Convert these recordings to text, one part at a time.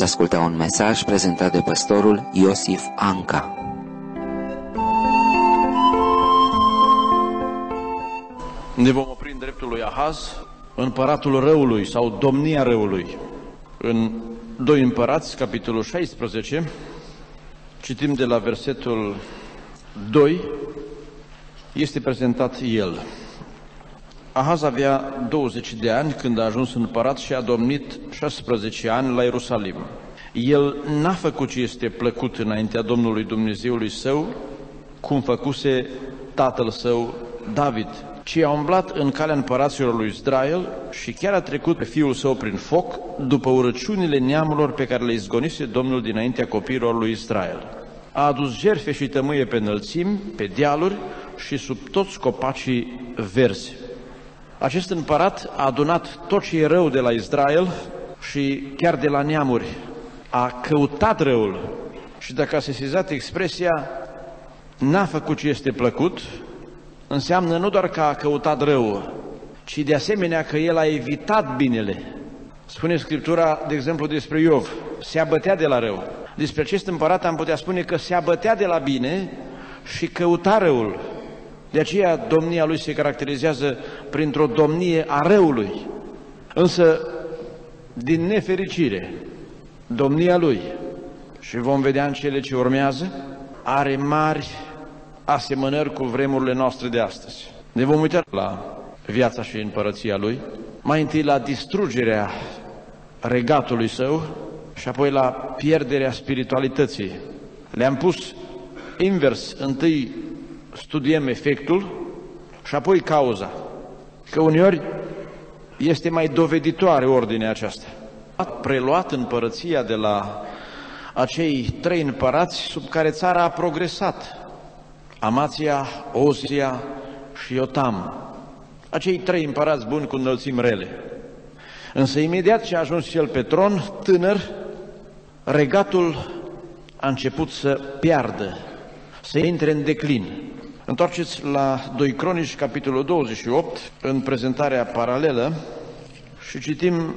Veți asculta un mesaj prezentat de pastorul Iosif Anca. Ne vom opri în dreptul lui Ahaz, împăratul răului sau domnia răului. În 2 împărați, capitolul 16, citim de la versetul 2, este prezentat el. Ahaz avea 20 de ani când a ajuns împărat și a domnit 16 ani la Ierusalim. El n-a făcut ce este plăcut înaintea Domnului Dumnezeului său, cum făcuse tatăl său David, ci a umblat în calea împăraților lui Israel și chiar a trecut pe fiul său prin foc după urăciunile neamurilor pe care le izgonise Domnul dinaintea copiilor lui Israel. A adus jerfe și tămâie pe înălțimi, pe dealuri și sub toți copacii verzi. Acest împărat a adunat tot ce e rău de la Israel și chiar de la neamuri. A căutat răul și dacă a sesizat expresia n-a făcut ce este plăcut, înseamnă nu doar că a căutat răul, ci de asemenea că el a evitat binele. Spune Scriptura, de exemplu, despre Iov, se abătea de la rău. Despre acest împărat am putea spune că se abătea de la bine și căuta răul. De aceea domnia lui se caracterizează printr-o domnie a răului. Însă, din nefericire, domnia lui, și vom vedea în cele ce urmează, are mari asemănări cu vremurile noastre de astăzi. Ne vom uita la viața și împărăția lui, mai întâi la distrugerea regatului său și apoi la pierderea spiritualității. Le-am pus invers, întâi studiem efectul și apoi cauza. Că uneori este mai doveditoare ordinea aceasta. A preluat împărăția de la acei trei împărați sub care țara a progresat. Amația, Ozia și Iotam. Acei trei împărați buni cu înălțimi rele. Însă imediat ce a ajuns el pe tron, tânăr, regatul a început să piardă, să intre în declin. Întoarceți la 2 Cronici, capitolul 28, în prezentarea paralelă și citim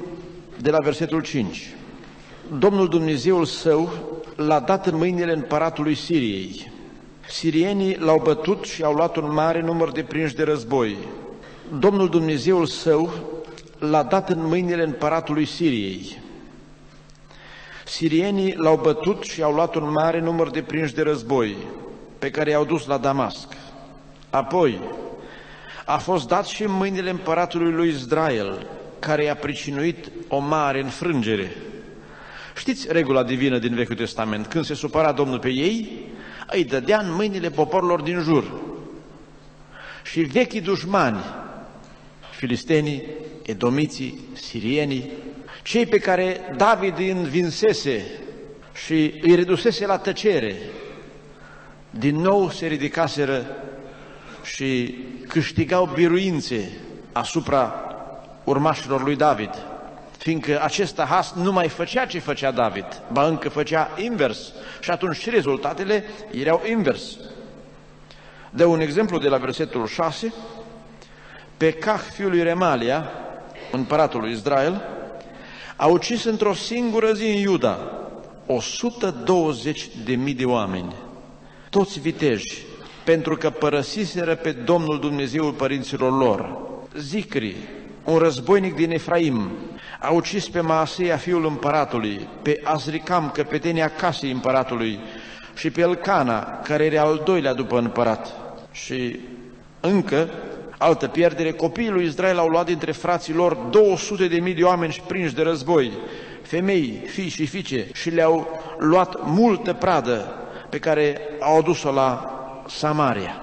de la versetul 5. Domnul Dumnezeul său l-a dat în mâinile împăratului Siriei. Sirienii l-au bătut și au luat un mare număr de prinși de război. Domnul Dumnezeul său l-a dat în mâinile împăratului Siriei. Sirienii l-au bătut și au luat un mare număr de prinși de război, pe care i-au dus la Damasc. Apoi, a fost dat și în mâinile împăratului lui Israel, care i-a pricinuit o mare înfrângere. Știți regula divină din Vechiul Testament? Când se supăra Domnul pe ei, îi dădea în mâinile poporilor din jur. Și vechii dușmani, filistenii, edomiții, sirienii, cei pe care David îi învinsese și îi redusese la tăcere, din nou se ridicaseră și câștigau biruințe asupra urmașilor lui David, fiindcă acest Ahas nu mai făcea ce făcea David, ba încă făcea invers. Și atunci și rezultatele erau invers. De un exemplu de la versetul 6, pe Cah fiul lui Remalia, împăratul lui Israel, a ucis într-o singură zi în Iuda 120 de mii de oameni, toți viteji, pentru că părăsiseră pe Domnul Dumnezeul părinților lor. Zicri, un războinic din Efraim, a ucis pe Maaseia, fiul împăratului, pe Azricam, căpetenia casei împăratului, și pe Elcana, care era al doilea după împărat. Și încă, altă pierdere, copiii lui Israel au luat dintre frații lor 200 de mii de oameni prinși de război, femei, fii și fiice, și le-au luat multă pradă pe care au adus-o la Samaria.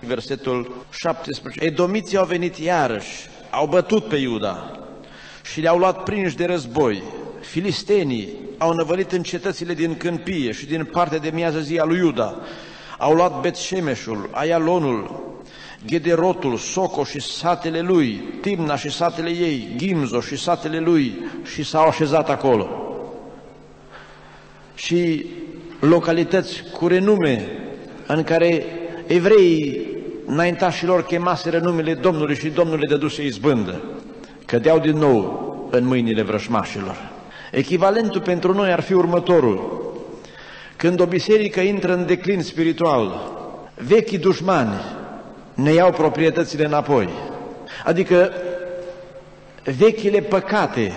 Versetul 17. Edomiții au venit iarăși, au bătut pe Iuda și le-au luat prinși de război. Filistenii au năvălit în cetățile din Câmpie și din partea de miază zi a lui Iuda. Au luat Betșemeșul, Aialonul, Gederotul, Soco și satele lui, Timna și satele ei, Gimzo și satele lui și s-au așezat acolo. Și localități cu renume în care evreii înaintașilor chemaseră numele Domnului și Domnul le dăduse izbândă. Cădeau din nou în mâinile vrășmașilor. Echivalentul pentru noi ar fi următorul. Când o biserică intră în declin spiritual, vechii dușmani ne iau proprietățile înapoi. Adică vechile păcate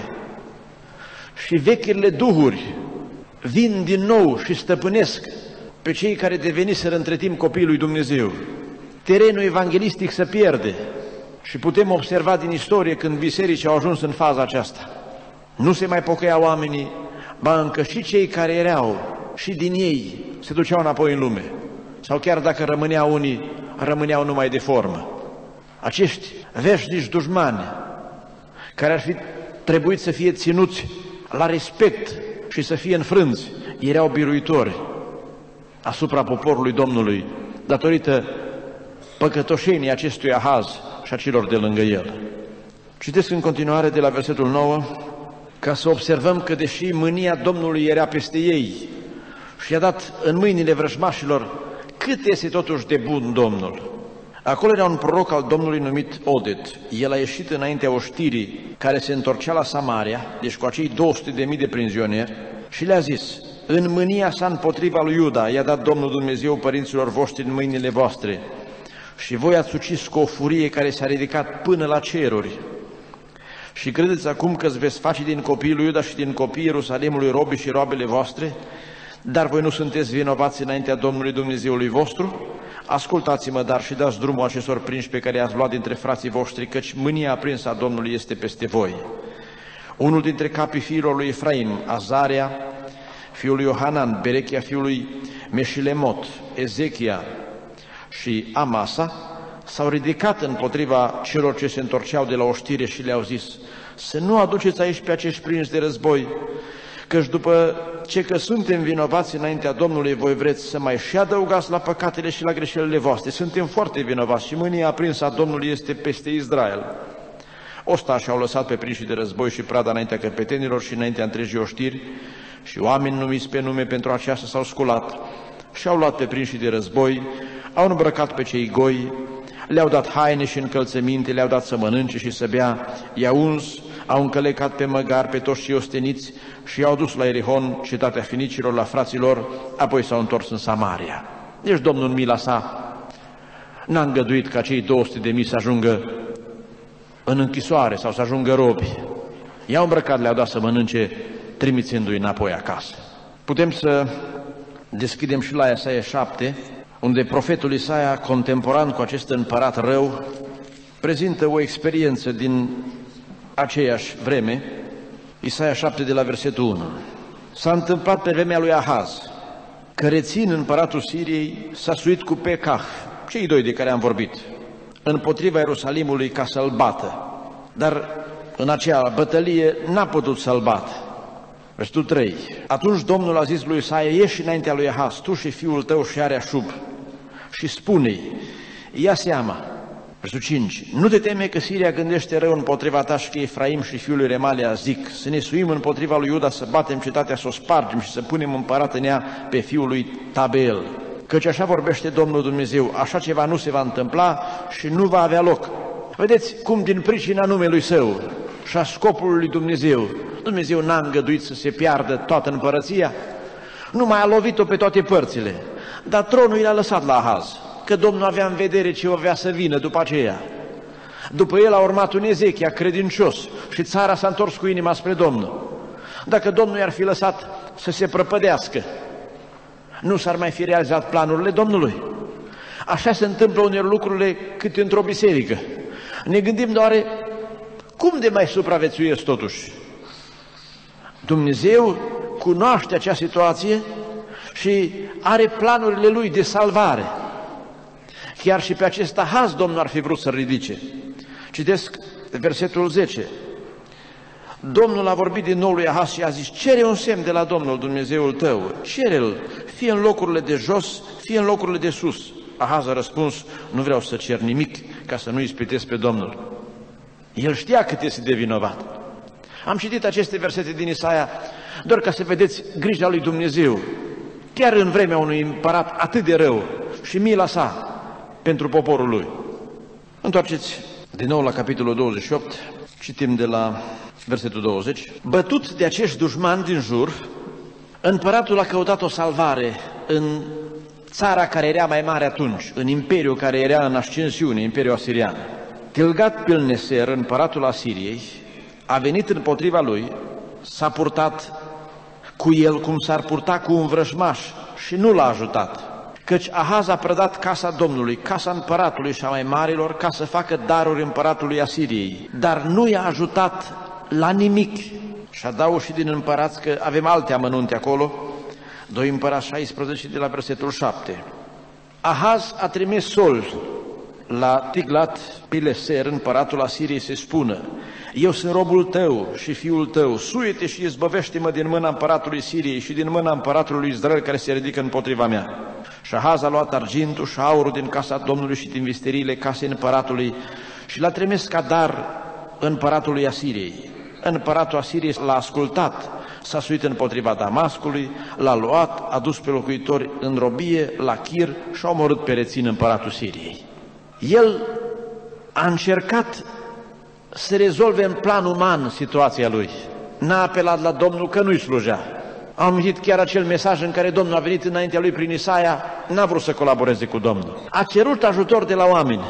și vechile duhuri vin din nou și stăpânesc pe cei care deveniseră între timp copiii lui Dumnezeu. Terenul evanghelistic se pierde și putem observa din istorie când biserici au ajuns în faza aceasta. Nu se mai pocăiau oamenii, ba încă și cei care erau și din ei se duceau înapoi în lume. Sau chiar dacă rămâneau unii, rămâneau numai de formă. Acești veșnici dușmani care ar fi trebuit să fie ținuți la respect și să fie înfrânți, erau biruitori asupra poporului Domnului, datorită păcătoșenii acestui ahaz și a celor de lângă el. Citesc în continuare de la versetul 9, ca să observăm că deși mânia Domnului era peste ei și i-a dat în mâinile vrăjmașilor, cât este totuși de bun Domnul. Acolo era un proroc al Domnului numit Odet. El a ieșit înaintea oștirii care se întorcea la Samaria, deci cu acei 200 de mii de prinzonieri, și le-a zis, în mânia sa împotriva lui Iuda i-a dat Domnul Dumnezeu părinților voștri în mâinile voastre și voi ați ucis cu o furie care s-a ridicat până la ceruri. Și credeți acum că îți veți face din copiii lui Iuda și din copiii Ierusalimului robii și roabele voastre, dar voi nu sunteți vinovați înaintea Domnului Dumnezeului vostru? Ascultați-mă, dar și dați drumul acestor prinși pe care i-ați luat dintre frații voștri, căci mânia aprinsă a Domnului este peste voi. Unul dintre capii fiilor lui Efraim, Azaria, fiul lui Iohanan, Berechia fiului Meșilemot, Ezechia și Amasa, s-au ridicat împotriva celor ce se întorceau de la oștire și le-au zis, să nu aduceți aici pe acești prinși de război, căci după ce că suntem vinovați înaintea Domnului, voi vreți să mai și adăugați la păcatele și la greșelile voastre. Suntem foarte vinovați și mânia aprinsă a Domnului este peste Israel. Ostașii au lăsat pe prinși de război și prada înaintea căpetenilor și înaintea întregii oștiri și oameni numiți pe nume pentru aceasta s-au sculat și au luat pe prinși de război, au îmbrăcat pe cei goi, le-au dat haine și încălțăminte, le-au dat să mănânce și să bea, i-au uns, au încălecat pe măgar pe toți cei osteniți și i-au dus la Erihon, cetatea finicilor, la fraților, apoi s-au întors în Samaria. Deci Domnul în mila sa n-a îngăduit ca cei 200 de mii să ajungă în închisoare sau să ajungă robi. I-au îmbrăcat, le-au dat să mănânce, trimițându-i înapoi acasă. Putem să deschidem și la Isaia 7, unde profetul Isaia, contemporan cu acest împărat rău, prezintă o experiență din aceeași vreme, Isaia 7 de la versetul 1. S-a întâmplat pe vremea lui Ahaz, că rețin împăratul Siriei s-a suit cu Pecah, cei doi de care am vorbit, împotriva Ierusalimului ca să-l bată. Dar în acea bătălie n-a putut să-l bată. Versetul 3. Atunci Domnul a zis lui Isaia, ieși înaintea lui Ahaz, tu și fiul tău și are șub, și spune-i, ia seama, Versul 5. Nu te teme că Siria gândește rău împotriva ta și că Efraim și fiul lui Remalia zic să ne suim împotriva lui Iuda, să batem cetatea, să o spargem și să punem împărat în ea pe fiul lui Tabel. Căci așa vorbește Domnul Dumnezeu, așa ceva nu se va întâmpla și nu va avea loc. Vedeți cum din pricina numelui său și a scopului lui Dumnezeu, Dumnezeu n-a îngăduit să se piardă toată împărăția, nu mai a lovit-o pe toate părțile, dar tronul i l-a lăsat la Ahaz că Domnul avea în vedere ce avea să vină după aceea. După el a urmat un Ezechia credincios și țara s-a întors cu inima spre Domnul. Dacă Domnul i-ar fi lăsat să se prăpădească, nu s-ar mai fi realizat planurile Domnului. Așa se întâmplă unele lucrurile cât într-o biserică. Ne gândim doar cum de mai supraviețuiesc totuși? Dumnezeu cunoaște acea situație și are planurile Lui de salvare. Chiar și pe acest ahaz Domnul ar fi vrut să ridice. Citesc versetul 10. Domnul a vorbit din nou lui Ahaz și a zis, cere un semn de la Domnul Dumnezeul tău, cere-l, fie în locurile de jos, fie în locurile de sus. Ahaz a răspuns, nu vreau să cer nimic ca să nu ispitesc pe Domnul. El știa cât este de vinovat. Am citit aceste versete din Isaia doar ca să vedeți grija lui Dumnezeu, chiar în vremea unui împărat atât de rău și mila sa, pentru poporul lui. Întoarceți din nou la capitolul 28, citim de la versetul 20. Bătut de acești dușmani din jur, împăratul a căutat o salvare în țara care era mai mare atunci, în imperiul care era în ascensiune, imperiul asirian. Tilgat Pilneser, împăratul Asiriei, a venit împotriva lui, s-a purtat cu el cum s-ar purta cu un vrăjmaș și nu l-a ajutat. Căci Ahaz a predat casa Domnului, casa împăratului și a mai marilor, ca să facă daruri împăratului Asiriei. Dar nu i-a ajutat la nimic. Și adaug și din împărați că avem alte amănunte acolo, 2 împărați 16 de la versetul 7. Ahaz a trimis sol la Tiglat Pileser, împăratul Asiriei, se spună, Eu sunt robul tău și fiul tău, suite și izbăvește-mă din mâna împăratului Siriei și din mâna împăratului Israel care se ridică împotriva mea. Și Ahaz a luat argintul și aurul din casa Domnului și din visteriile casei împăratului și l-a trimis ca dar împăratului Asiriei. Împăratul Asiriei l-a ascultat, s-a suit împotriva Damascului, l-a luat, a dus pe locuitori în robie, la Chir și a omorât pe rețin împăratul Siriei. El a încercat să rezolve în plan uman situația lui. N-a apelat la Domnul că nu-i slujea. Am auzit chiar acel mesaj în care Domnul a venit înaintea lui prin Isaia, n-a vrut să colaboreze cu Domnul. A cerut ajutor de la oameni,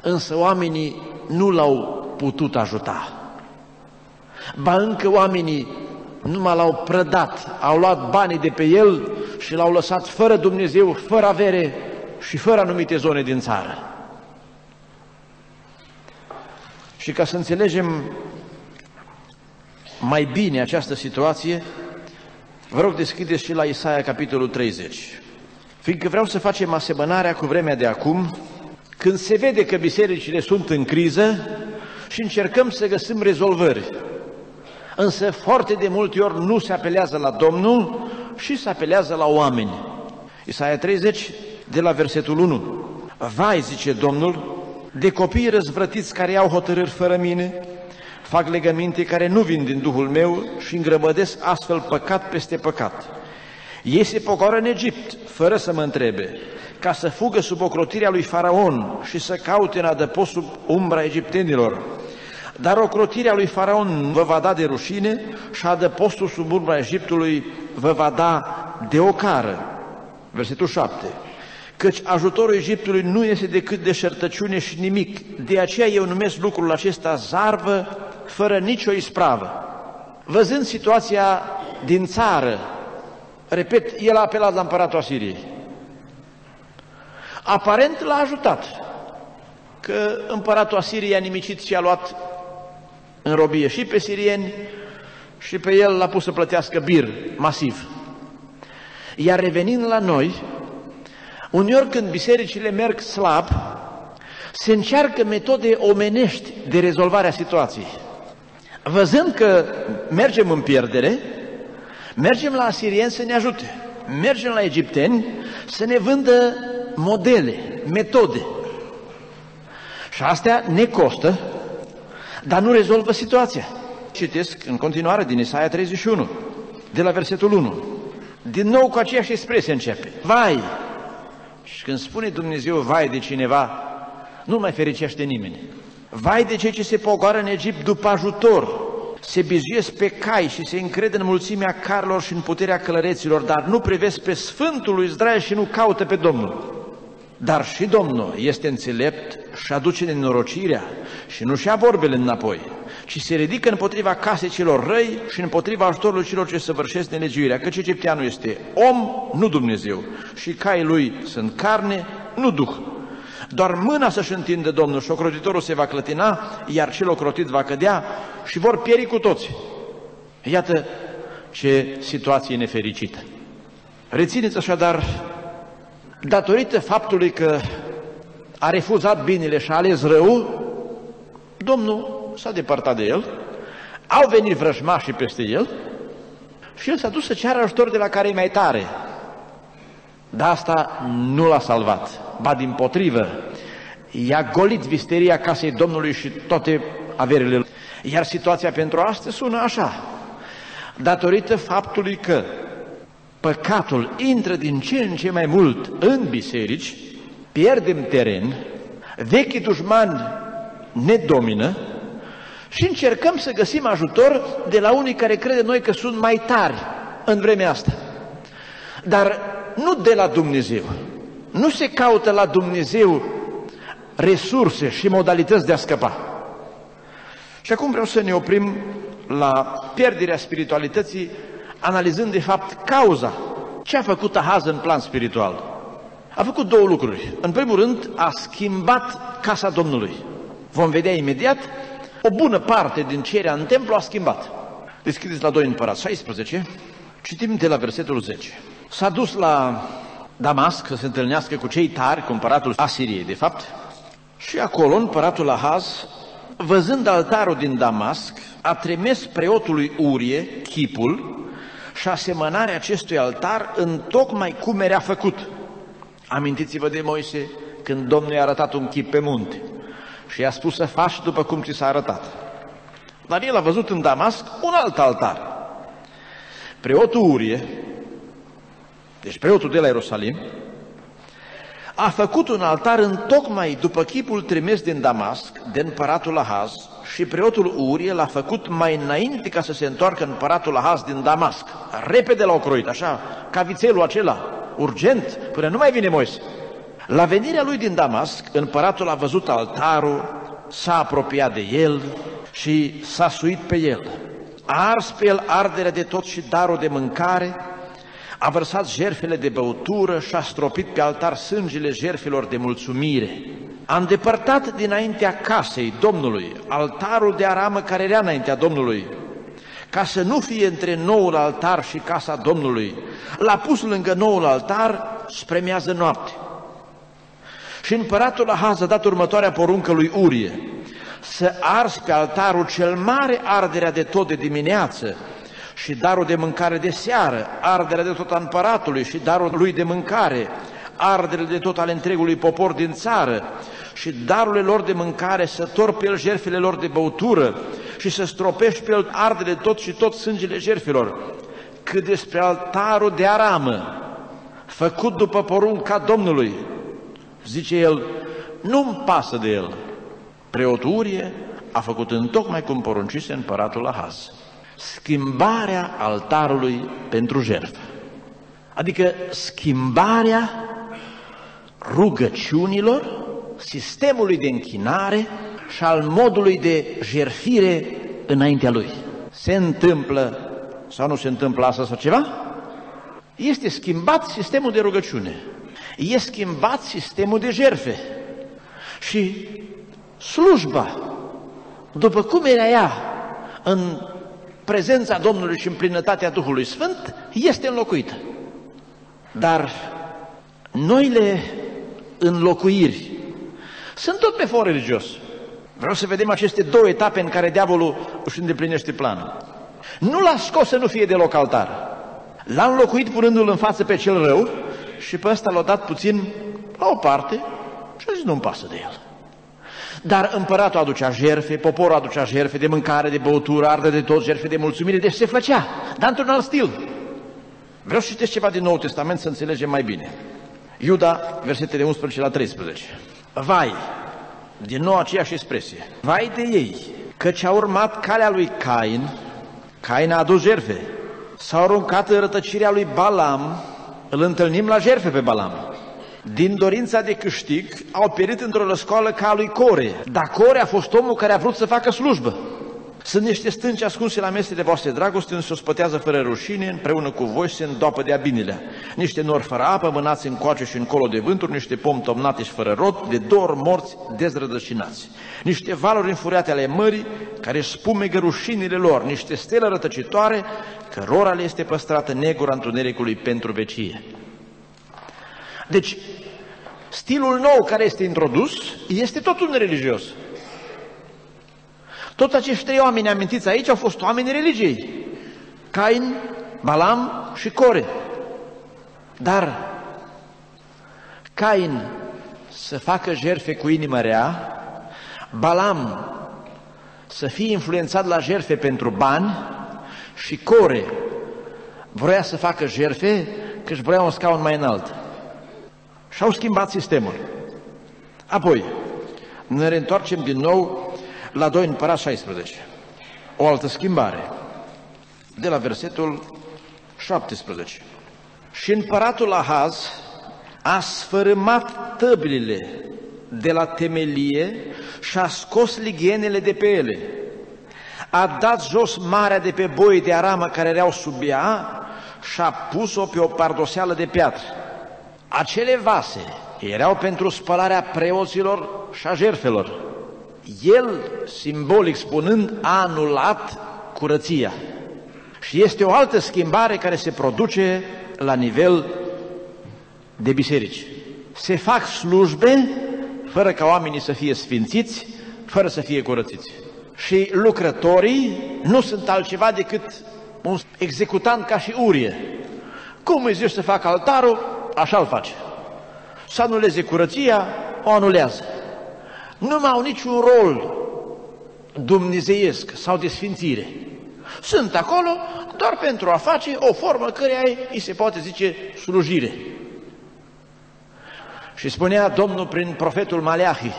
însă oamenii nu l-au putut ajuta. Ba încă oamenii numai l-au prădat, au luat banii de pe el și l-au lăsat fără Dumnezeu, fără avere și fără anumite zone din țară. Și ca să înțelegem mai bine această situație, vă rog deschideți și la Isaia capitolul 30. Fiindcă vreau să facem asemănarea cu vremea de acum, când se vede că bisericile sunt în criză și încercăm să găsim rezolvări. Însă foarte de multe ori nu se apelează la Domnul și se apelează la oameni. Isaia 30, de la versetul 1. Vai, zice Domnul, de copii răzvrătiți care au hotărâri fără mine, fac legăminte care nu vin din Duhul meu și îngrămădesc astfel păcat peste păcat. Ei se pogoară în Egipt, fără să mă întrebe, ca să fugă sub ocrotirea lui Faraon și să caute în adăpost sub umbra egiptenilor. Dar ocrotirea lui Faraon vă va da de rușine și adăpostul sub umbra Egiptului vă va da de ocară. Versetul 7 căci ajutorul Egiptului nu este decât deșertăciune și nimic. De aceea eu numesc lucrul acesta zarvă, fără nicio ispravă. Văzând situația din țară, repet, el a apelat la împăratul Asiriei. Aparent l-a ajutat, că împăratul Asiriei a nimicit și a luat în robie și pe sirieni și pe el l-a pus să plătească bir masiv. Iar revenind la noi, Uneori când bisericile merg slab, se încearcă metode omenești de rezolvare a situației. Văzând că mergem în pierdere, mergem la asirieni să ne ajute, mergem la egipteni să ne vândă modele, metode. Și astea ne costă, dar nu rezolvă situația. Citesc în continuare din Isaia 31, de la versetul 1. Din nou cu aceeași expresie începe. Vai, și când spune Dumnezeu vai de cineva, nu mai fericește nimeni. Vai de cei ce se pogoară în Egipt după ajutor, se bizuiesc pe cai și se încred în mulțimea carlor și în puterea călăreților, dar nu privesc pe Sfântul lui Israel și nu caută pe Domnul. Dar și Domnul este înțelept și aduce nenorocirea și nu și-a vorbele înapoi, ci se ridică împotriva casei celor răi și împotriva ajutorului celor ce săvârșesc nelegiuirea, căci egipteanul este om, nu Dumnezeu, și caii lui sunt carne, nu duh. Doar mâna să-și întindă Domnul și ocrotitorul se va clătina, iar cel ocrotit va cădea și vor pieri cu toți. Iată ce situație nefericită. Rețineți așadar, datorită faptului că a refuzat binele și a ales rău, Domnul s-a depărtat de el, au venit vrăjmașii peste el și el s-a dus să ceară ajutor de la care e mai tare. Dar asta nu l-a salvat, ba din potrivă, i-a golit visteria casei Domnului și toate averile. Iar situația pentru astăzi sună așa, datorită faptului că păcatul intră din ce în ce mai mult în biserici, pierdem teren, vechi dușmani ne domină Și încercăm să găsim ajutor de la unii care crede noi că sunt mai tari în vremea asta. Dar nu de la Dumnezeu. Nu se caută la Dumnezeu resurse și modalități de a scăpa. Și acum vreau să ne oprim la pierderea spiritualității, analizând de fapt cauza. Ce a făcut Ahaz în plan spiritual? A făcut două lucruri. În primul rând, a schimbat casa Domnului. Vom vedea imediat, o bună parte din ce era în templu a schimbat. Deschideți la 2 Împărat 16, citim de la versetul 10. S-a dus la Damasc să se întâlnească cu cei tari, cu împăratul Asiriei, de fapt, și acolo împăratul Ahaz, văzând altarul din Damasc, a trimis preotului Urie chipul și asemănarea acestui altar în tocmai cum era făcut. Amintiți-vă de Moise când Domnul i-a arătat un chip pe munte și i-a spus să faci după cum ți s-a arătat. Dar el a văzut în Damasc un alt altar. Preotul Urie, deci preotul de la Ierusalim, a făcut un altar în tocmai după chipul trimis din Damasc, de împăratul Ahaz, și preotul Urie l-a făcut mai înainte ca să se întoarcă împăratul Ahaz din Damasc. Repede l-au croit, așa, ca vițelul acela, urgent, până nu mai vine Moise. La venirea lui din Damasc, împăratul a văzut altarul, s-a apropiat de el și s-a suit pe el. A ars pe el arderea de tot și darul de mâncare, a vărsat jerfele de băutură și a stropit pe altar sângele jerfelor de mulțumire. A îndepărtat dinaintea casei Domnului altarul de aramă care era înaintea Domnului, ca să nu fie între noul altar și casa Domnului. L-a pus lângă noul altar spre miază noapte. Și împăratul Ahaz a dat următoarea poruncă lui Urie, să ars pe altarul cel mare arderea de tot de dimineață și darul de mâncare de seară, arderea de tot a împăratului și darul lui de mâncare, arderea de tot al întregului popor din țară și darurile lor de mâncare să torp pe el jertfele lor de băutură și să stropești pe el ardele tot și tot sângele jertfelor. Cât despre altarul de aramă, făcut după porunca Domnului, zice el, nu-mi pasă de el. Preoturie a făcut întocmai cum poruncise împăratul Ahaz. Schimbarea altarului pentru jertfă. Adică schimbarea rugăciunilor, sistemului de închinare și al modului de jerfire înaintea lui. Se întâmplă sau nu se întâmplă asta sau ceva? Este schimbat sistemul de rugăciune. E schimbat sistemul de jerfe. Și slujba, după cum era ea în prezența Domnului și în plinătatea Duhului Sfânt, este înlocuită. Dar noile înlocuiri sunt tot pe fond religios. Vreau să vedem aceste două etape în care diavolul își îndeplinește planul. Nu l-a scos să nu fie deloc altar. L-a înlocuit punându-l în față pe cel rău și pe ăsta l-a dat puțin la o parte și a zis nu-mi pasă de el. Dar împăratul aducea jerfe, poporul aducea jerfe de mâncare, de băutură, arde de tot, jerfe de mulțumire, deci se făcea, dar într-un alt stil. Vreau să citesc ceva din Nou Testament să înțelegem mai bine. Iuda, versetele 11 la 13. Vai, din nou aceeași expresie, vai de ei, căci a urmat calea lui Cain, Cain a adus jerfe, s-au aruncat în rătăcirea lui Balam, îl întâlnim la jerfe pe Balam. Din dorința de câștig au pierit într-o răscoală ca a lui Core, dar Core a fost omul care a vrut să facă slujbă. Sunt niște stânci ascunse la mesele voastre dragoste, însă o spătează fără rușine, împreună cu voi se îndoapă de abinele. Niște nori fără apă, mânați încoace și încolo de vânturi, niște pomi tomnate și fără rod, de două ori morți dezrădăcinați. Niște valuri înfuriate ale mării, care spumegă rușinile lor, niște stele rătăcitoare, cărora le este păstrată negura întunericului pentru vecie. Deci, stilul nou care este introdus este tot un religios. Toți acești trei oameni amintiți aici au fost oameni religiei. Cain, Balam și Core. Dar Cain să facă jerfe cu inimă rea, Balam să fie influențat la jerfe pentru bani și Core vrea să facă jerfe că își vrea un scaun mai înalt. Și au schimbat sistemul. Apoi, ne reîntoarcem din nou la 2 împărat 16. O altă schimbare. De la versetul 17. Și împăratul Ahaz a sfărâmat tăblile de la temelie și a scos lighenele de pe ele. A dat jos marea de pe boi de aramă care erau sub ea și a pus-o pe o pardoseală de piatră. Acele vase erau pentru spălarea preoților și a jerfelor. El, simbolic spunând, a anulat curăția. Și este o altă schimbare care se produce la nivel de biserici. Se fac slujbe fără ca oamenii să fie sfințiți, fără să fie curățiți. Și lucrătorii nu sunt altceva decât un executant ca și urie. Cum îi zici să facă altarul, așa îl face. Să anuleze curăția, o anulează. Nu mai au niciun rol dumnezeiesc sau de sfințire. Sunt acolo doar pentru a face o formă care îi se poate zice slujire. Și spunea Domnul prin profetul Maleahi,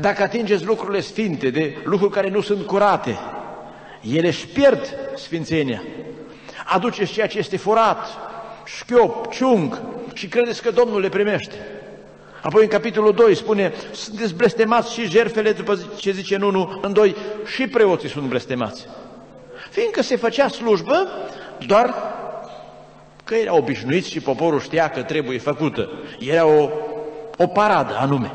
dacă atingeți lucrurile sfinte, de lucruri care nu sunt curate, ele își pierd sfințenia. Aduceți ceea ce este furat, șchiop, ciung și credeți că Domnul le primește. Apoi în capitolul 2 spune, sunteți blestemați și jerfele, după ce zice în 1, în 2, și preoții sunt blestemați. Fiindcă se făcea slujbă doar că era obișnuiți și poporul știa că trebuie făcută. Era o, o paradă anume.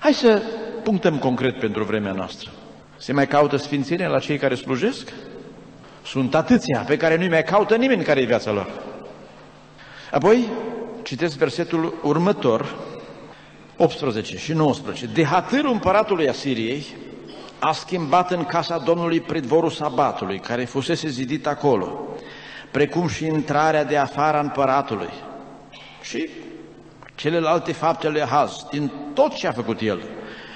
Hai să punctăm concret pentru vremea noastră. Se mai caută sfințenia la cei care slujesc? Sunt atâția pe care nu-i mai caută nimeni care e viața lor. Apoi, citesc versetul următor, 18 și 19. De hatârul împăratului Asiriei a schimbat în casa Domnului pridvorul sabatului, care fusese zidit acolo, precum și intrarea de afară împăratului. Și celelalte fapte ale Ahaz, din tot ce a făcut el,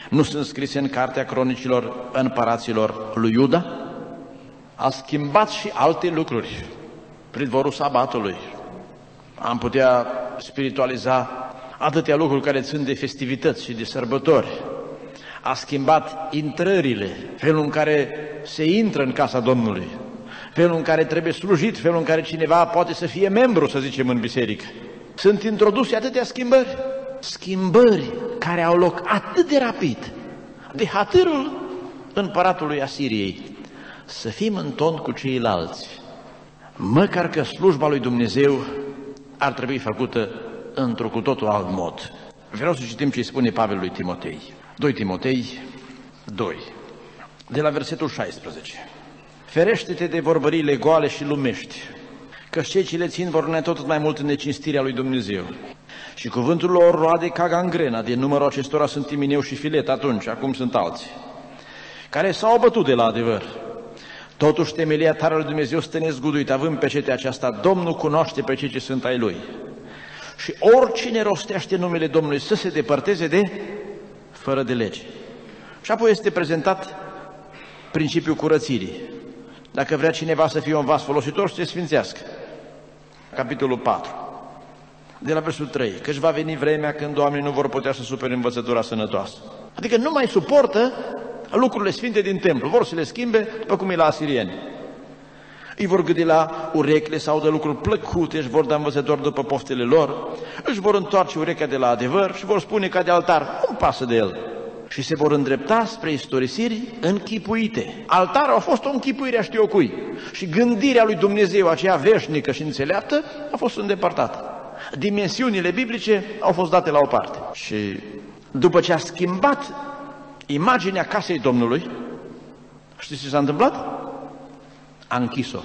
nu sunt scrise în cartea cronicilor împăraților lui Iuda? A schimbat și alte lucruri, pridvorul sabatului. Am putea spiritualiza atâtea lucruri care țin de festivități și de sărbători. A schimbat intrările, felul în care se intră în casa Domnului, felul în care trebuie slujit, felul în care cineva poate să fie membru, să zicem, în biserică. Sunt introduse atâtea schimbări, schimbări care au loc atât de rapid, de hatârul împăratului Asiriei, să fim în ton cu ceilalți. Măcar că slujba lui Dumnezeu ar trebui făcută într-un cu totul alt mod. Vreau să citim ce spune Pavel lui Timotei. 2 Timotei 2, de la versetul 16. Ferește-te de vorbările goale și lumești, că cei ce le țin vor ne tot mai mult în necinstirea lui Dumnezeu. Și cuvântul lor roade ca gangrena, din numărul acestora sunt Timineu și Filet atunci, acum sunt alții, care s-au bătut de la adevăr. Totuși temelia tare lui Dumnezeu stă nezguduit, având pe cetea aceasta, Domnul cunoaște pe cei ce sunt ai Lui. Și oricine rostește numele Domnului să se depărteze de fără de lege. Și apoi este prezentat principiul curățirii. Dacă vrea cineva să fie un vas folositor, să se sfințească. Capitolul 4. De la versul 3. Căci va veni vremea când oamenii nu vor putea să supere învățătura sănătoasă. Adică nu mai suportă lucrurile sfinte din templu. Vor să le schimbe după cum e la asirieni. Îi vor gândi la urecle sau de lucruri plăcute, își vor da învățători după poftele lor, își vor întoarce urechea de la adevăr și vor spune ca de altar, nu pasă de el și se vor îndrepta spre istorisiri închipuite. Altarul a fost o închipuire a știu cui și gândirea lui Dumnezeu, aceea veșnică și înțeleaptă, a fost îndepărtată. Dimensiunile biblice au fost date la o parte. Și după ce a schimbat imaginea casei Domnului, știți ce s-a întâmplat? A închis-o.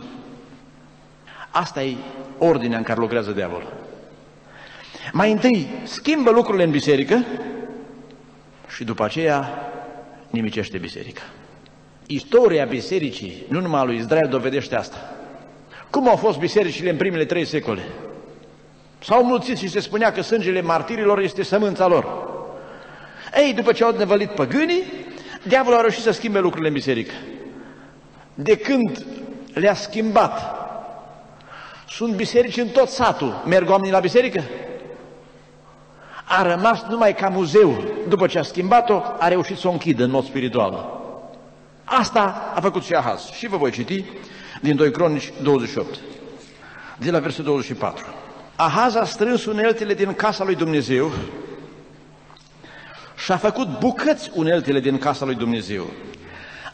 Asta e ordinea în care lucrează diavolul. Mai întâi schimbă lucrurile în biserică, și după aceea nimicește biserica. Istoria bisericii, nu numai a lui Israel, dovedește asta. Cum au fost bisericile în primele trei secole? S-au mulțit și se spunea că sângele martirilor este sămânța lor. Ei, după ce au nevălit păgânii, diavolul a reușit să schimbe lucrurile în biserică. De când le-a schimbat, sunt biserici în tot satul. Merg oamenii la biserică? a rămas numai ca muzeu. După ce a schimbat-o, a reușit să o închidă în mod spiritual. Asta a făcut și Ahaz. Și vă voi citi din 2 Cronici 28, de la versetul 24. Ahaz a strâns uneltele din casa lui Dumnezeu și a făcut bucăți uneltele din casa lui Dumnezeu.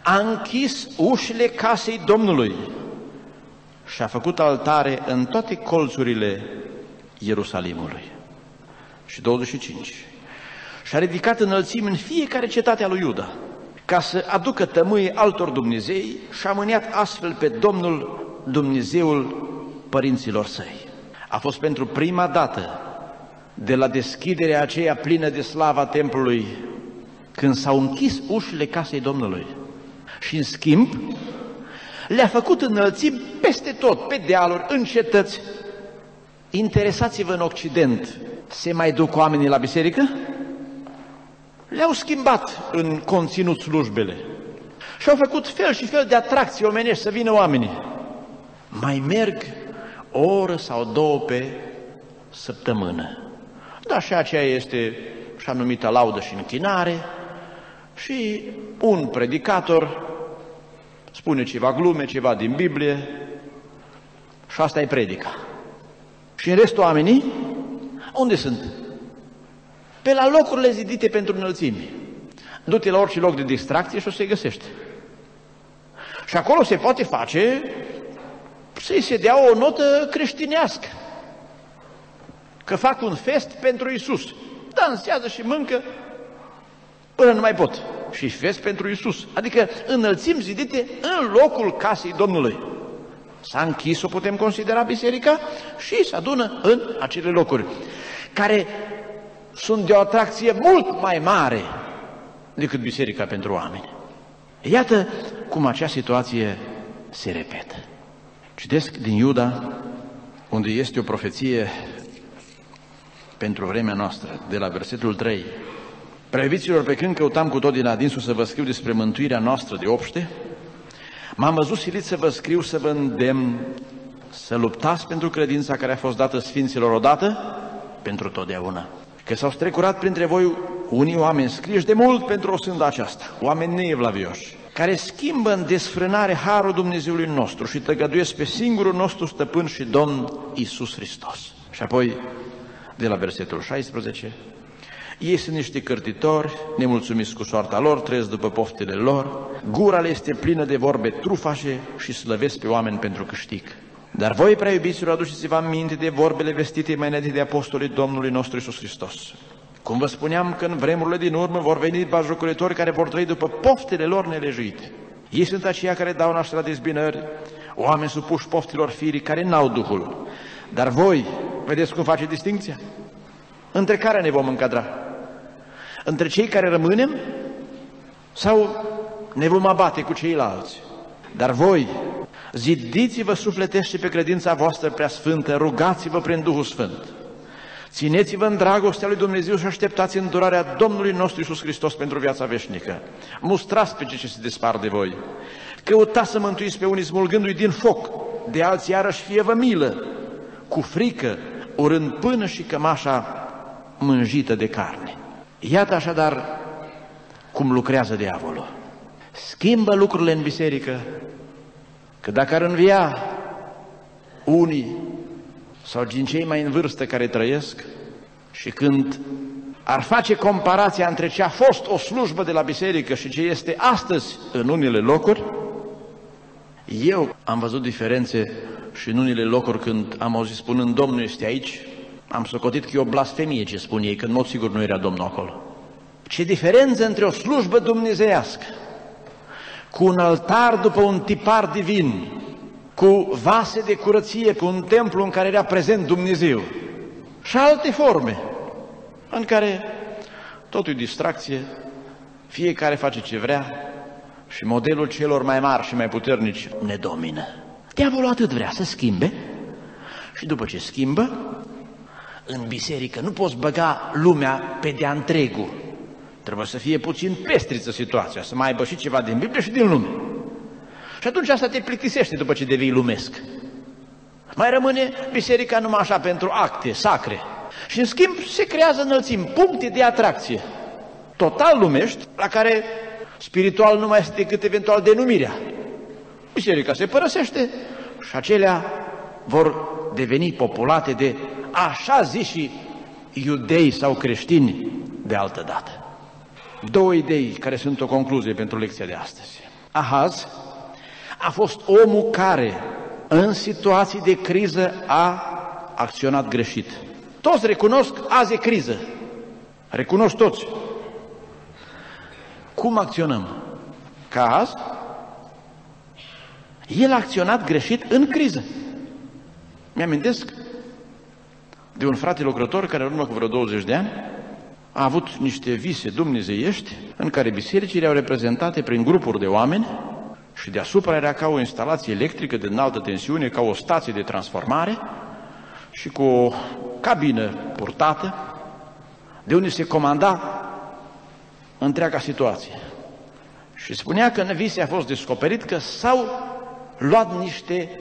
A închis ușile casei Domnului și a făcut altare în toate colțurile Ierusalimului. Și 25. Și a ridicat înălțimi în fiecare cetate a lui Iuda, ca să aducă tămâie altor Dumnezei și a mâniat astfel pe Domnul Dumnezeul părinților săi. A fost pentru prima dată de la deschiderea aceea plină de slava templului, când s-au închis ușile casei Domnului. Și în schimb, le-a făcut înălțimi peste tot, pe dealuri, în cetăți. Interesați-vă în Occident, se mai duc oamenii la biserică? Le-au schimbat în conținut slujbele și au făcut fel și fel de atracții omenești să vină oamenii. Mai merg o oră sau două pe săptămână. Dar și aceea este și numită laudă și închinare și un predicator spune ceva glume, ceva din Biblie și asta e predica. Și în restul oamenii, unde sunt? Pe la locurile zidite pentru înălțimi. Du-te la orice loc de distracție și o să-i găsești. Și acolo se poate face să-i se dea o notă creștinească. Că fac un fest pentru Isus. Dansează și mâncă până nu mai pot. Și fest pentru Isus. Adică înălțim zidite în locul casei Domnului. S-a închis, o putem considera biserica și se adună în acele locuri, care sunt de o atracție mult mai mare decât biserica pentru oameni. Iată cum acea situație se repetă. Citesc din Iuda, unde este o profeție pentru vremea noastră, de la versetul 3. Previților, pe când căutam cu tot din adinsul să vă scriu despre mântuirea noastră de obște, m-am văzut silit să vă scriu, să vă îndemn, să luptați pentru credința care a fost dată Sfinților odată, pentru totdeauna. Că s-au strecurat printre voi unii oameni scriși de mult pentru o sândă aceasta, oameni neevlavioși, care schimbă în desfrânare harul Dumnezeului nostru și tăgăduiesc pe singurul nostru stăpân și Domn Isus Hristos. Și apoi, de la versetul 16, ei sunt niște cărtitori, nemulțumiți cu soarta lor, trăiesc după poftele lor, gura le este plină de vorbe trufașe și slăvesc pe oameni pentru câștig. Dar voi, prea iubiților, aduceți-vă aminte de vorbele vestite mai înainte de apostolii Domnului nostru Isus Hristos. Cum vă spuneam că în vremurile din urmă vor veni bajocuretori care vor trăi după poftele lor nelejuite. Ei sunt aceia care dau naștere la dezbinări, oameni supuși poftilor firii care n-au Duhul. Dar voi, vedeți cum face distinția? Între care ne vom încadra? Între cei care rămânem sau ne vom abate cu ceilalți? Dar voi, zidiți-vă sufletește pe credința voastră prea sfântă, rugați-vă prin Duhul Sfânt. Țineți-vă în dragostea lui Dumnezeu și așteptați îndurarea Domnului nostru Iisus Hristos pentru viața veșnică. Mustrați pe cei ce se despar de voi. Căutați să mântuiți pe unii smulgându-i din foc, de alții iarăși fie vă milă, cu frică, urând până și cămașa mânjită de carne. Iată așadar cum lucrează diavolul. Schimbă lucrurile în biserică, că dacă ar învia unii sau din cei mai în vârstă care trăiesc și când ar face comparația între ce a fost o slujbă de la biserică și ce este astăzi în unele locuri, eu am văzut diferențe și în unele locuri când am auzit spunând Domnul este aici, am socotit că e o blasfemie ce spun ei, că în mod sigur nu era Domnul acolo. Ce diferență între o slujbă dumnezeiască, cu un altar după un tipar divin, cu vase de curăție, cu un templu în care era prezent Dumnezeu și alte forme în care totul e distracție, fiecare face ce vrea și modelul celor mai mari și mai puternici ne domină. Diavolul atât vrea să schimbe și după ce schimbă, în biserică nu poți băga lumea pe de-a întregul. Trebuie să fie puțin pestriță situația, să mai aibă și ceva din Biblie și din lume. Și atunci asta te plictisește după ce devii lumesc. Mai rămâne biserica numai așa pentru acte sacre, Și în schimb se creează înălțimi, puncte de atracție, total lumești, la care spiritual nu mai este decât eventual denumirea. Biserica se părăsește și acelea vor deveni populate de așa ziși iudei sau creștini de altă dată. Două idei care sunt o concluzie pentru lecția de astăzi. Ahaz a fost omul care în situații de criză a acționat greșit. Toți recunosc, azi e criză. Recunosc toți. Cum acționăm? Ca azi? El a acționat greșit în criză. Mi-amintesc de un frate lucrător care în urmă cu vreo 20 de ani a avut niște vise dumnezeiești în care bisericile erau reprezentate prin grupuri de oameni și deasupra era ca o instalație electrică de înaltă tensiune, ca o stație de transformare și cu o cabină purtată de unde se comanda întreaga situație. Și spunea că în vise a fost descoperit că s-au luat niște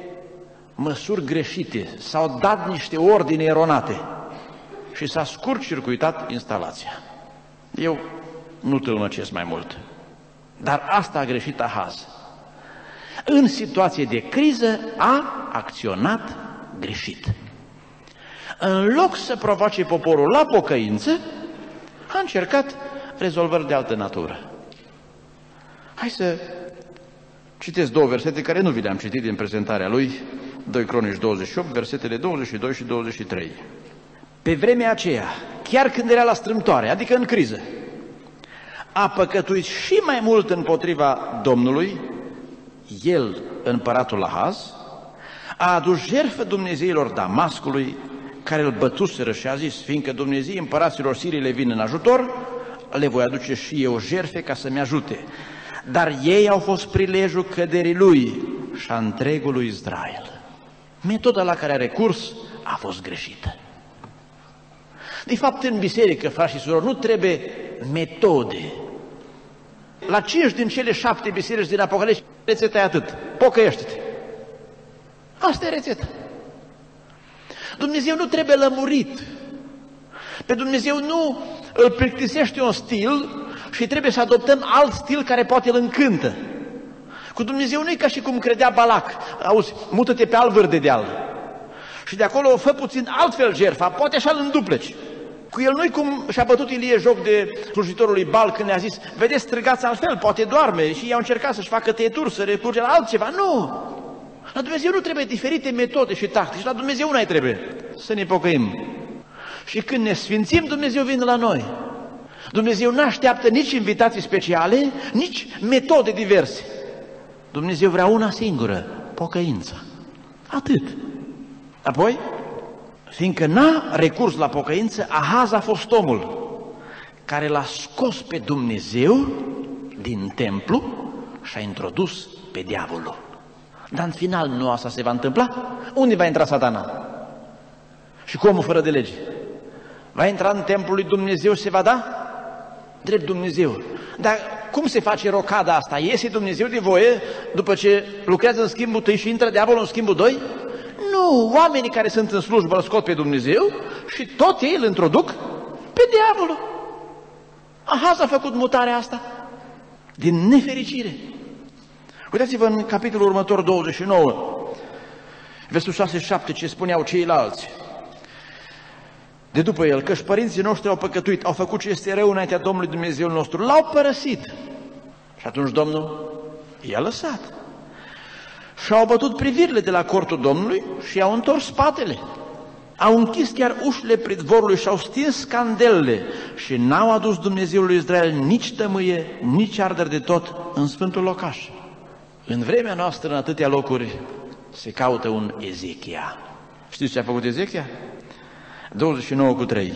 măsuri greșite, s-au dat niște ordine eronate și s-a scurt-circuitat instalația. Eu nu tâlmăcesc mai mult. Dar asta a greșit Ahaz. În situație de criză a acționat greșit. În loc să provoace poporul la pocăință, a încercat rezolvări de altă natură. Hai să citesc două versete care nu vi le-am citit din prezentarea lui, 2 Cronici 28, versetele 22 și 23. Pe vremea aceea, chiar când era la strâmtoare, adică în criză, a păcătuit și mai mult împotriva Domnului, el, împăratul Ahaz, a adus jertfă Dumnezeilor Damascului, care îl bătuseră și a zis, fiindcă Dumnezei împăraților Sirii le vin în ajutor, le voi aduce și eu jerfe ca să-mi ajute. Dar ei au fost prilejul căderii lui și a întregului Israel. Metoda la care a recurs a fost greșită. De fapt, în biserică, frați și surori, nu trebuie metode. La cinci din cele șapte biserici din Apocalipsa, rețeta e atât. Pocăiește-te. Asta e rețeta. Dumnezeu nu trebuie lămurit. Pe Dumnezeu nu îl plictisește un stil și trebuie să adoptăm alt stil care poate îl încântă. Cu Dumnezeu nu e ca și cum credea Balac. Auzi, mută-te pe alt vârde de al. Și de acolo fă puțin altfel jerfa, poate așa îl îndupleci. Cu el nu cum și-a bătut Ilie joc de slujitorul lui Bal când ne-a zis, vedeți, străgați altfel, poate doarme și i-au încercat să-și facă tăieturi, să recurge la altceva. Nu! La Dumnezeu nu trebuie diferite metode și tactici, la Dumnezeu una trebuie să ne pocăim. Și când ne sfințim, Dumnezeu vine la noi. Dumnezeu nu așteaptă nici invitații speciale, nici metode diverse. Dumnezeu vrea una singură, pocăința. Atât. Apoi, fiindcă n-a recurs la pocăință, Ahaz a fost omul care l-a scos pe Dumnezeu din templu și a introdus pe diavolul. Dar în final nu asta se va întâmpla? Unde va intra satana? Și cu omul fără de lege? Va intra în templul lui Dumnezeu și se va da? Drept Dumnezeu. Dar cum se face rocada asta? Iese Dumnezeu de voie după ce lucrează în schimbul tăi și intră diavolul în schimbul doi? Nu, oamenii care sunt în slujbă îl scot pe Dumnezeu și tot ei îl introduc pe diavolul. Ahaz a făcut mutarea asta din nefericire. Uitați-vă în capitolul următor 29, versul 6-7, ce spuneau ceilalți. De după el, că părinții noștri au păcătuit, au făcut ce este rău înaintea Domnului Dumnezeu nostru, l-au părăsit. Și atunci Domnul i-a lăsat. Și au bătut privirile de la cortul Domnului și i-au întors spatele. Au închis chiar ușile pridvorului și au stins candelele și n-au adus Dumnezeul lui Israel nici tămâie, nici arder de tot în Sfântul Locaș. În vremea noastră, în atâtea locuri, se caută un Ezechia. Știți ce a făcut Ezechia? 29 cu 3.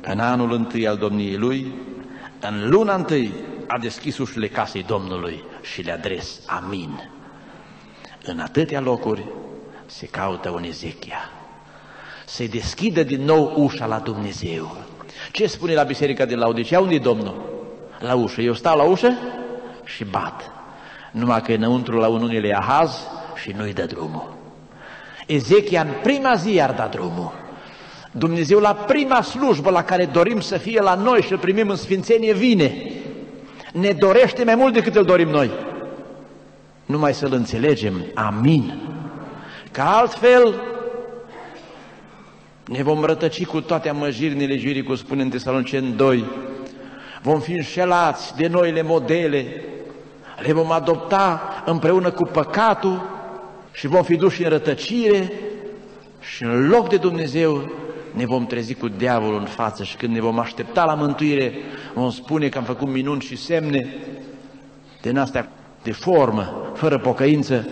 În anul întâi al domniei lui, în luna întâi, a deschis ușile casei Domnului și le adres. Amin. În atâtea locuri se caută un Ezechia. Se deschide din nou ușa la Dumnezeu. Ce spune la biserica din Laodicea? Unde e Domnul? La ușă. Eu stau la ușă și bat. Numai că înăuntru la ununile Ahaz și nu-i dă drumul. Ezechia în prima zi ar da drumul. Dumnezeu la prima slujbă la care dorim să fie la noi și îl primim în sfințenie vine. Ne dorește mai mult decât îl dorim noi. Numai să-l înțelegem. Amin. Că altfel ne vom rătăci cu toate amăjirile nelegiuirii, cum spune în Tesalonicen 2. Vom fi înșelați de noile modele, le vom adopta împreună cu păcatul și vom fi duși în rătăcire și în loc de Dumnezeu ne vom trezi cu diavolul în față și când ne vom aștepta la mântuire, vom spune că am făcut minuni și semne din astea de formă, fără pocăință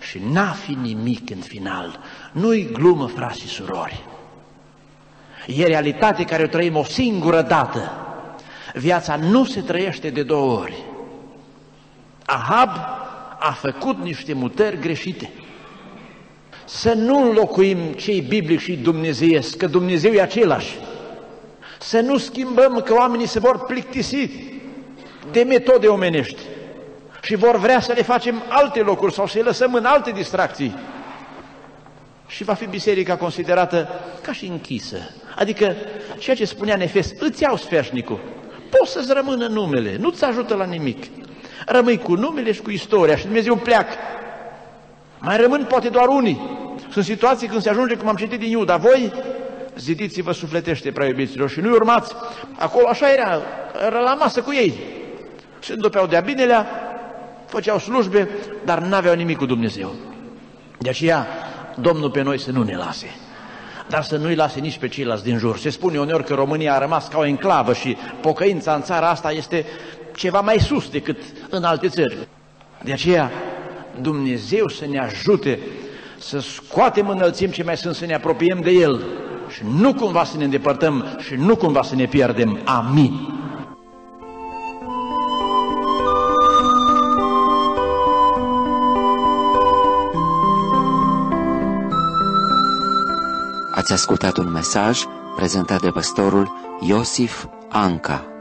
și n-a fi nimic în final. Nu-i glumă, frați și surori. E realitate care o trăim o singură dată. Viața nu se trăiește de două ori. Ahab a făcut niște mutări greșite. Să nu înlocuim cei biblic și dumnezeiesc, că Dumnezeu e același. Să nu schimbăm că oamenii se vor plictisi de metode omenești și vor vrea să le facem alte locuri sau să le lăsăm în alte distracții. Și va fi biserica considerată ca și închisă. Adică ceea ce spunea Nefes, îți iau sfeșnicul, poți să-ți rămână numele, nu-ți ajută la nimic. Rămâi cu numele și cu istoria și Dumnezeu pleacă. Mai rămân poate doar unii. Sunt situații când se ajunge, cum am citit din Iuda, voi zidiți-vă sufletește, prea iubiților, și nu urmați. Acolo așa era, era la masă cu ei. Se îndopeau de-a binelea, făceau slujbe, dar n-aveau nimic cu Dumnezeu. De aceea, Domnul pe noi să nu ne lase dar să nu-i lase nici pe ceilalți din jur. Se spune uneori că România a rămas ca o enclavă și pocăința în țara asta este ceva mai sus decât în alte țări. De aceea, Dumnezeu să ne ajute să scoatem înălțim ce mai sunt, să ne apropiem de El și nu cumva să ne îndepărtăm și nu cumva să ne pierdem. Amin. Ați ascultat un mesaj prezentat de pastorul Iosif Anca.